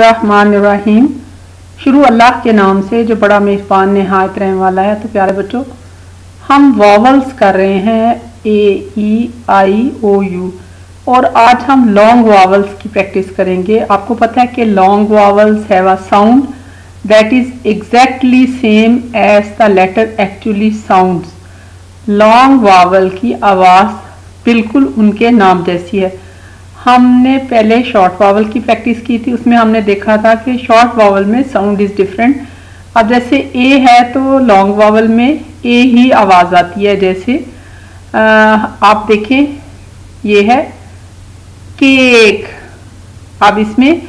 रहीम शुरू अल्लाह के नाम से, जो बड़ा मेहरबान, नहायत रहने वाला है। तो प्यारे बच्चों, हम वॉवल्स कर रहे हैं ए ई आई ओ यू और आज हम लॉन्ग वावल्स की प्रैक्टिस करेंगे। आपको पता है कि long vowels have a sound that is exactly same as the letter actually sounds long vowel की आवाज़ बिल्कुल उनके नाम जैसी है। हमने पहले शॉर्ट वावल की प्रैक्टिस की थी उसमें हमने देखा था कि शॉर्ट वावल में साउंड इज़ डिफरेंट अब जैसे ए है तो लॉन्ग वावल में ए ही आवाज़ आती है जैसे। आ, आप देखें ये है केक अब इसमें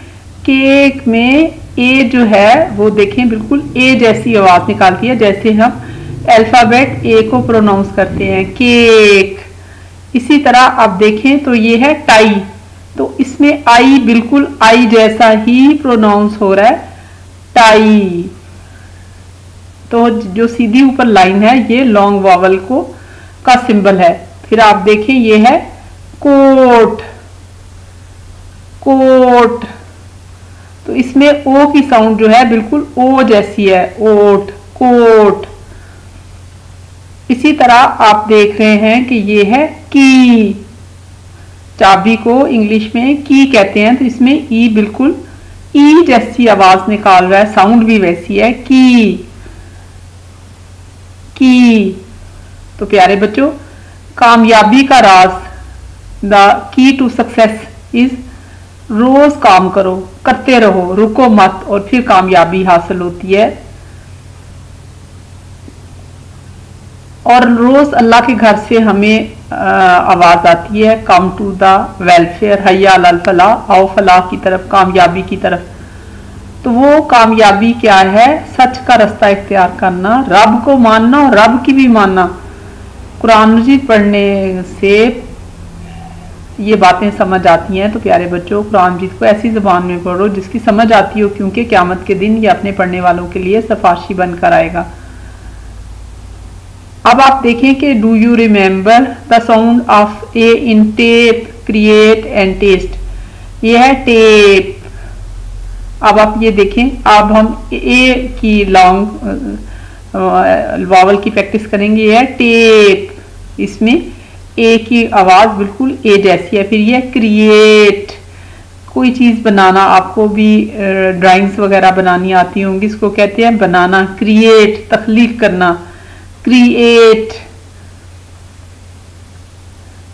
केक में ए जो है वो देखें बिल्कुल ए जैसी आवाज़ निकालती है जैसे हम अल्फ़ाबेट ए को प्रोनाउंस करते हैं केक इसी तरह आप देखें तो ये है टाई तो इसमें आई बिल्कुल आई जैसा ही प्रोनाउंस हो रहा है, टाई। तो जो सीधी ऊपर लाइन है, ये लॉन्ग वावल को, का सिंबल है। फिर आप देखें, ये है कोट। कोट। तो इसमें ओ की साउंड जो है, बिल्कुल ओ जैसी है। Oat, coat. इसी तरह आप देख रहे हैं कि ये है की। चाबी को इंग्लिश में की कहते हैं तो इसमें ई बिल्कुल ई जैसी आवाज़ निकाल रहा है, साउंड भी वैसी है, की की। तो प्यारे बच्चों, कामयाबी का राज, the key to success is रोज काम करो, करते रहो, रुको मत, और फिर कामयाबी हासिल होती है। और रोज अल्लाह के घर से हमें आवाज़ आती है कम टू द वेलफेयर हैया फला आओ फलाह की तरफ़, कामयाबी की तरफ़। तो वो कामयाबी क्या है? सच का रास्ता इख्तियार करना, रब को मानना और रब की भी मानना। कुरान मजीद पढ़ने से ये बातें समझ आती हैं तो प्यारे बच्चों, कुरान मजीद को ऐसी ज़बान में पढ़ो जिसकी समझ आती हो, क्योंकि क़्यामत के दिन ये अपने पढ़ने वालों के लिए सफारशी बनकर आएगा। अब आप देखें कि do you remember the sound of A in tape create and taste ये है टेप अब आप ये देखें, अब हम ए की लॉन्ग वावल की प्रैक्टिस करेंगे। ये है टेप इसमें ए की आवाज़ बिल्कुल ए जैसी है। फिर ये क्रिएट कोई चीज़ बनाना, आपको भी ड्राइंग्स वगैरह बनानी आती होंगी, इसको कहते हैं बनाना क्रिएट तख्लीक करना। क्रिएट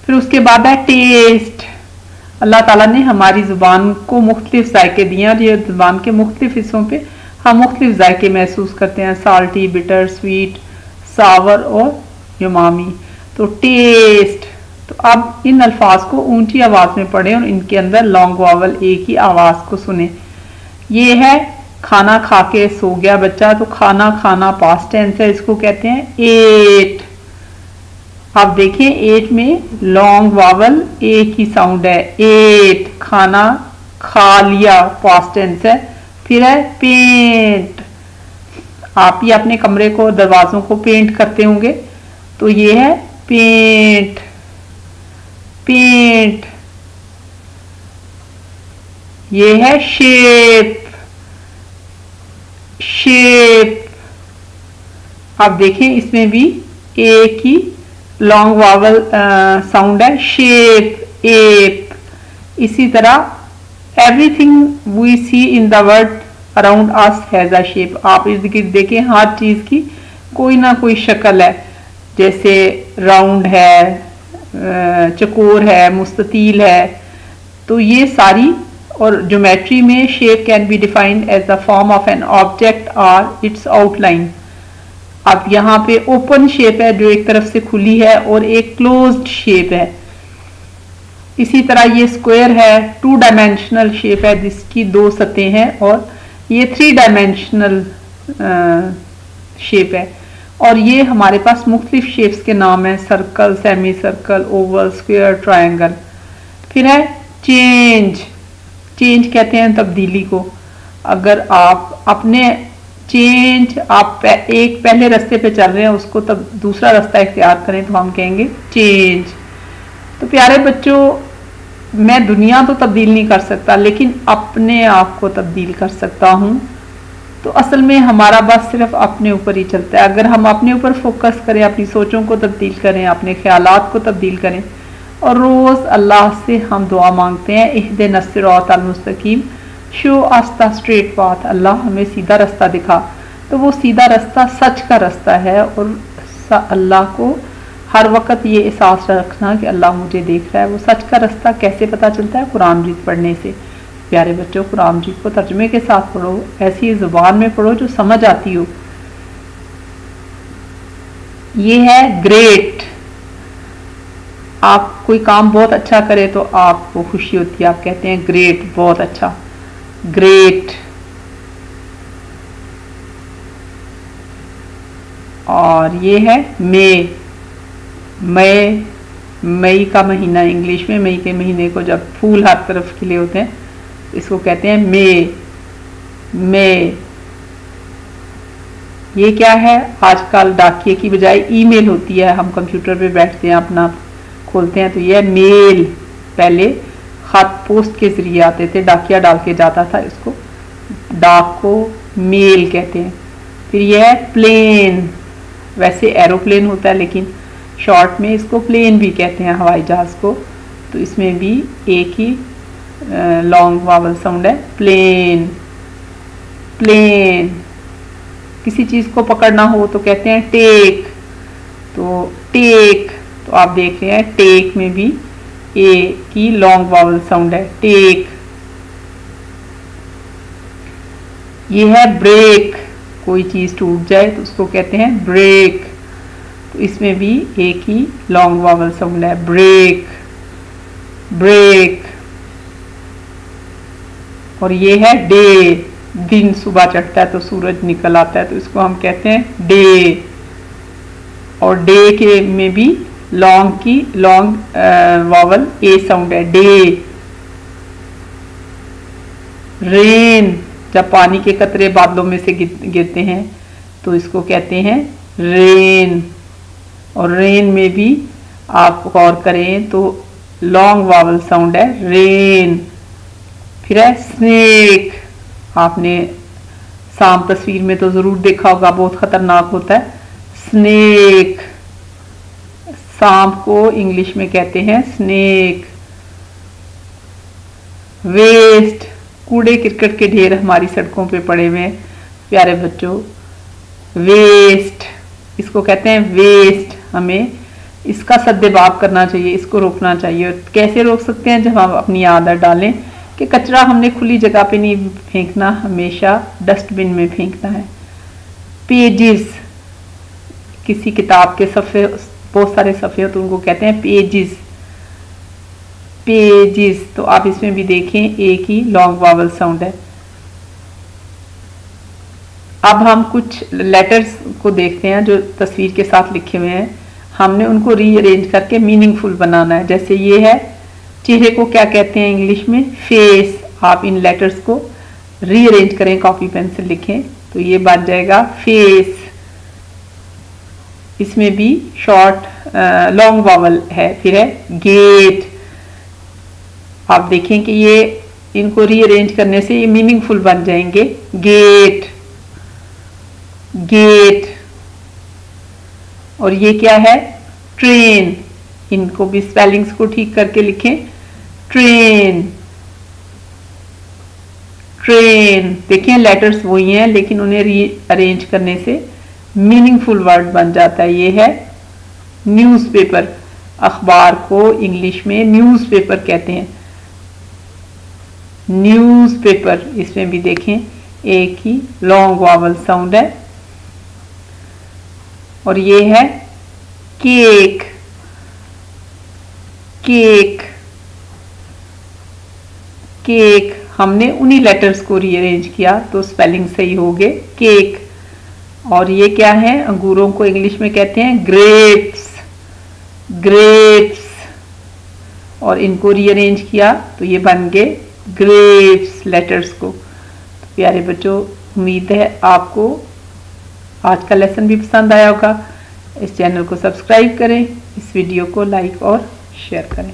फिर उसके बाद है टेस्ट अल्लाह ताला ने हमारी ज़ुबान को मुख्तलिफ़ जायके दिए और ये ज़ुबान के मुख्तलिफ़ हिस्सों पे हम मुख्तलिफ़ जायके महसूस करते हैं साल्टी बिटर स्वीट सावर और यमामी तो टेस्ट तो अब इन अल्फाज को ऊँची आवाज़ में पढ़ें और इनके अंदर लॉन्ग वावल एक ही आवाज़ को सुने। ये है खाना खा के सो गया बच्चा तो खाना खाना पास्ट टेंस है इसको कहते हैं एट आप देखिए एट में लॉन्ग वावल ए की साउंड है एट खाना खा लिया पास्ट टेंस है, फिर है पेंट आप ही अपने कमरे को, दरवाजों को पेंट करते होंगे तो ये है पेंट पेंट ये है शेप शेप आप देखें, इसमें भी ए की लॉन्ग वावल साउंड है। शेप एप इसी तरह everything we see in the world around us has a shape आप इर्द गिर्द देखें, हर चीज़ की कोई ना कोई शक्ल है। जैसे राउंड है चकोर है, मुस्ततील है। तो ये सारी और ज्योमेट्री में shape can be defined as the form of an object और इट्स आउटलाइन अब यहाँ पे ओपन शेप है जो एक तरफ़ से खुली है और एक क्लोज्ड शेप है। इसी तरह ये स्क्वायर है टू डायमेंशनल शेप है जिसकी दो सतह हैं और ये थ्री डायमेंशनल शेप है। और ये हमारे पास मुख्तलिफ़ शेप्स के नाम है circle semi circle oval square triangle फिर है चेंज चेंज कहते हैं तब्दीली को। अगर आप अपने चेंज आप एक पहले रास्ते पे चल रहे हैं, उसको तब दूसरा रास्ता इख्तियार करें तो हम कहेंगे चेंज तो प्यारे बच्चों, मैं दुनिया तो तब्दील नहीं कर सकता, लेकिन अपने आप को तब्दील कर सकता हूँ। तो असल में हमारा बस सिर्फ़ अपने ऊपर ही चलता है। अगर हम अपने ऊपर फोकस करें, अपनी सोचों को तब्दील करें, अपने ख्याल को तब्दील करें और रोज़ अल्लाह से हम दुआ मांगते हैं इहद नसरतमस्तकीम शो आस्ता स्ट्रेट पाथ, अल्लाह हमें सीधा रास्ता दिखा। तो वो सीधा रास्ता सच का रास्ता है और अल्लाह को हर वक्त ये एहसास रखना कि अल्लाह मुझे देख रहा है। वो सच का रास्ता कैसे पता चलता है? कुरान जीत पढ़ने से। प्यारे बच्चों, कुरान जीत को तर्जमे के साथ पढ़ो। ऐसी ज़ुबान में पढ़ो जो समझ आती हो। ये है ग्रेट। आप कोई काम बहुत अच्छा करे तो आपको खुशी होती है। आप कहते हैं, ग्रेट, बहुत अच्छा। ग्रेट। और ये है मे मई मई का महीना इंग्लिश में, मई के महीने को जब फूल हर तरफ़ खिले होते हैं, इसको कहते हैं मे मे ये क्या है? आजकल डाकिए की बजाय ईमेल होती है। हम कंप्यूटर पे बैठते हैं, अपना खोलते हैं तो यह मेल पहले खत पोस्ट के ज़रिए आते थे, डाकिया डाल के जाता था इसको। डाक को मेल कहते हैं। फिर यह प्लेन। वैसे एरोप्लेन होता है, लेकिन शॉर्ट में इसको प्लेन भी कहते हैं, हवाई जहाज़ को। तो इसमें भी एक ही लॉन्ग वावल साउंड है, प्लेन। प्लेन। किसी चीज़ को पकड़ना हो तो कहते हैं टेक तो टेक तो आप देख रहे हैं टेक में भी ए की लॉन्ग वावल साउंड है। टेक ये है ब्रेक कोई चीज़ टूट जाए तो उसको कहते हैं ब्रेक तो इसमें भी ए की लॉन्ग वावल साउंड है। ब्रेक ब्रेक और ये है डे दिन सुबह चढ़ता है तो सूरज निकल आता है तो इसको हम कहते हैं डे और डे के में भी लॉन्ग की लॉन्ग वावल ए साउंड है डे रेन जब पानी के कतरे बादलों में से गिरते हैं तो इसको कहते हैं रेन और रेन में भी आप गौर करें तो लॉन्ग वावल साउंड है रेन फिर है स्नेक आपने सांप तस्वीर में तो ज़रूर देखा होगा, बहुत ख़तरनाक होता है स्नेक सांप को इंग्लिश में कहते हैं स्नेक वेस्ट कूड़े क्रिकेट के ढेर हमारी सड़कों पे पड़े हुए प्यारे बच्चों. वेस्ट इसको कहते हैं वेस्ट हमें इसका सद्देबाब करना चाहिए, इसको रोकना चाहिए. कैसे रोक सकते हैं? जब हम अपनी आदत डालें कि कचरा हमने खुली जगह पे नहीं फेंकना, हमेशा डस्टबिन में फेंकना है. पेजेस किसी किताब के सफ़े बहुत सारे सफ़े तो उनको कहते हैं पेजेस पेजेस तो आप इसमें भी देखें, एक ही लॉन्ग वावल साउंड है। अब हम कुछ लेटर्स को देखते हैं, जो तस्वीर के साथ लिखे हुए हैं। हमने उनको रीअरेंज करके मीनिंगफुल बनाना है। जैसे ये है, चेहरे को क्या कहते हैं इंग्लिश में? फेस आप इन लेटर्स को रीअरेंज करें कॉपी पेन से लिखें तो ये बन जाएगा फेस इसमें भी शॉर्ट लॉन्ग वावल है। फिर है गेट आप देखें कि ये इनको रीअरेंज करने से ये मीनिंगफुल बन जाएँगे। गेट गेट और ये क्या है? ट्रेन इनको भी स्पेलिंग्स को ठीक करके लिखें। ट्रेन ट्रेन देखिए लेटर्स वही हैं, लेकिन उन्हें रीअरेंज करने से मीनिंगफुल वर्ड बन जाता है, ये है न्यूज़पेपर अखबार को इंग्लिश में न्यूज़पेपर कहते हैं। न्यूज़पेपर इसमें भी देखें, एक ही लॉन्ग वावल साउंड है। और ये है केक केक केक हमने उन्हीं लेटर्स को रीअरेंज किया तो स्पेलिंग सही हो गए केक और ये क्या है? अंगूरों को इंग्लिश में कहते हैं ग्रेप्स ग्रेप्स और इनको रीअरेंज किया तो ये बन गए ग्रेप्स लेटर्स को। तो प्यारे बच्चों, उम्मीद है आपको आज का लेसन भी पसंद आया होगा। इस चैनल को सब्सक्राइब करें, इस वीडियो को लाइक और शेयर करें।